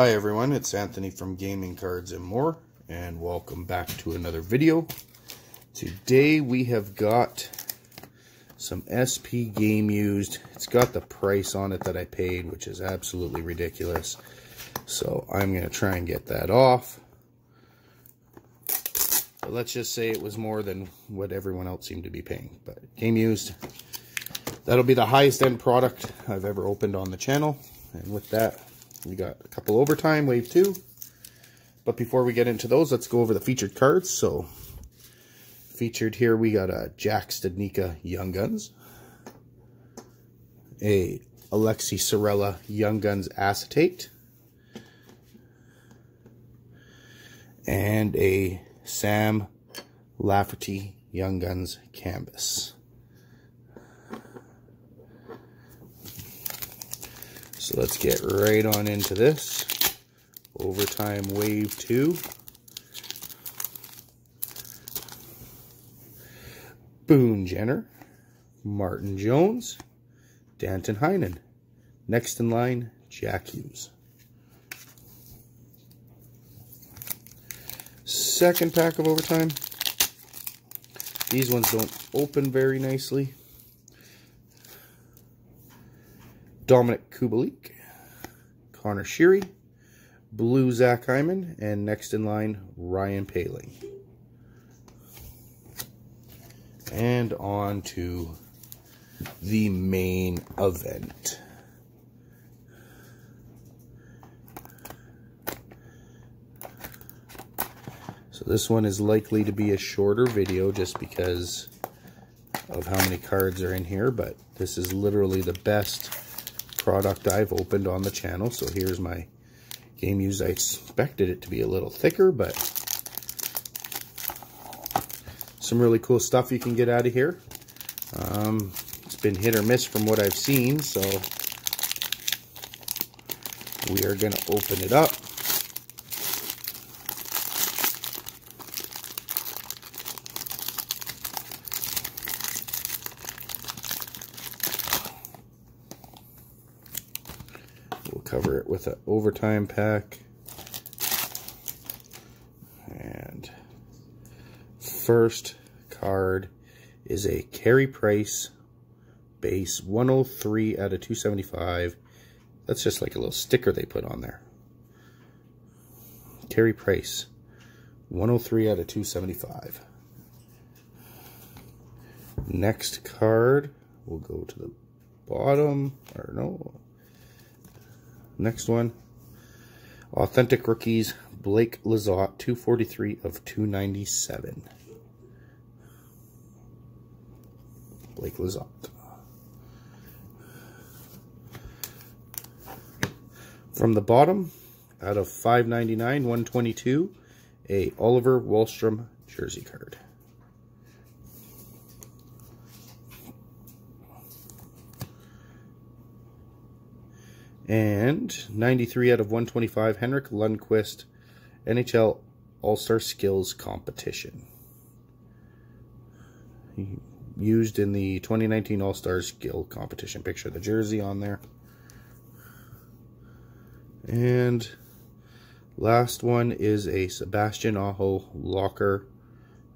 Hi everyone, it's Anthony from Gaming Cards and More, and welcome back to another video. Today we have got some SP Game Used. It's got the price on it that I paid, which is absolutely ridiculous. So I'm going to try and get that off. But let's just say it was more than what everyone else seemed to be paying. But Game Used, that'll be the highest end product I've ever opened on the channel. And with that, we got a couple overtime, wave two. But before we get into those, let's go over the featured cards. So, featured here, we got a Jack Studnicka Young Guns, a Aleksi Saarela Young Guns Acetate, and a Sam Lafferty Young Guns Canvas. So let's get right on into this. Overtime Wave 2. Boone Jenner. Martin Jones. Danton Heinen. Next in line, Jack Hughes. Second pack of overtime. These ones don't open very nicely. Dominik Kubalik, Conor Sheary, Blue Zach Hyman, and next in line, Ryan Poehling. And on to the main event. So this one is likely to be a shorter video just because of how many cards are in here, but this is literally the best product I've opened on the channel. So here's my game used. I expected it to be a little thicker, but some really cool stuff you can get out of here. Um, it's been hit or miss from what I've seen, so we are going to open it up. Cover it with an overtime pack. And first card is a Carey Price base 103 out of 275. That's just like a little sticker they put on there. Carey Price 103 out of 275. Next card, we'll go to the bottom, or no, Next one, Authentic Rookies, Blake Lizotte, 243 of 297. Blake Lizotte. From the bottom, out of 599, 122, a Oliver Wahlstrom jersey card. And 93 out of 125, Henrik Lundqvist, NHL All-Star Skills Competition. Used in the 2019 All-Star Skill Competition. Picture the jersey on there. And last one is a Sebastian Aho Locker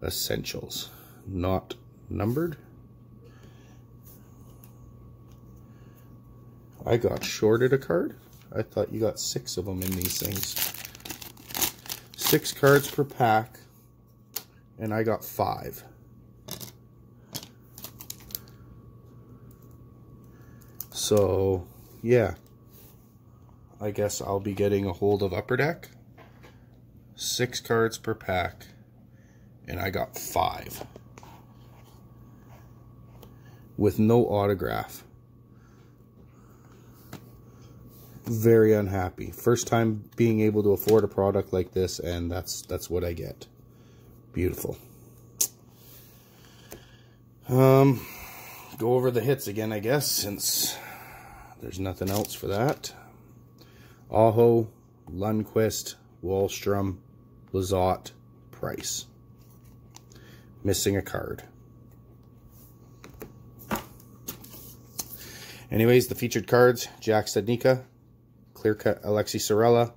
Essentials. Not numbered. I got shorted a card. I thought you got six of them in these things. Six cards per pack. And I got five. So, yeah. I guess I'll be getting a hold of Upper Deck. Six cards per pack. And I got five. With no autograph. Very unhappy. First time being able to afford a product like this, and that's that's what I get. Beautiful. Um, go over the hits again, I guess, since there's nothing else for that. Aho, Lundqvist, Wahlstrom, Lizotte, Price. Missing a card. Anyways, the featured cards, Jack Studnicka, Clear Cut Aleksi Saarela,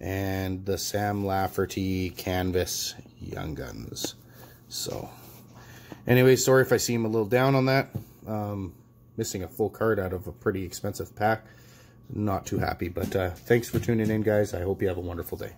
and the Sam Lafferty Canvas Young Guns. So, anyway, sorry if I seem a little down on that. Um, missing a full card out of a pretty expensive pack. Not too happy, but uh, thanks for tuning in, guys. I hope you have a wonderful day.